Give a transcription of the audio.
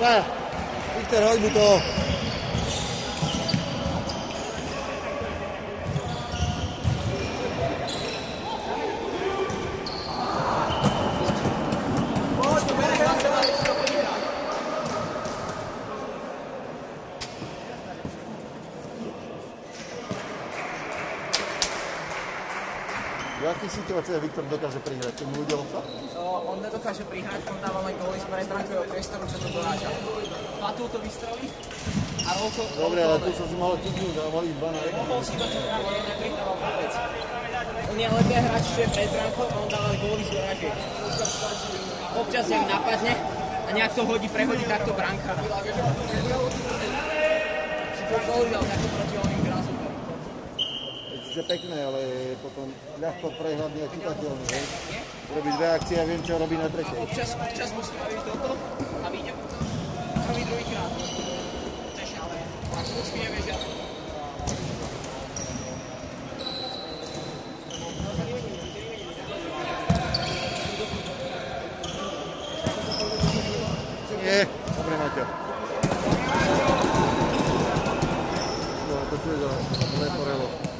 Vá, Victor Rogmuto. V akých situáciách Viktor dokáže prihrať? Tomu udelom sa? No, on nedokáže prihrať, on dáva len góly z predrankového priestoru, čo to doráža. Fatul to vystrelí a Rolko... Dobre, ale tu sa si mal tiknúť a mali 2 na 1. Mohol si to chytať, ale neprihrával vôbec. On je lepšie hráč, čo je pred a on dáva góly z dorážiek. Občas jak napadne a nejak to hodí, prehodí takto branka. Dal takto proti oným grásom že pekné, ale je potom ľahko prehľadný a čitateľný. Robí dve akcie a viem, čo robí na tretej. Občas, občas musím robiť toto a vyjdem to robí druhýkrát. To je šialené. Ak už nevieš, ja Nie, dobre Maťo. No, to si vedel, to je porelo.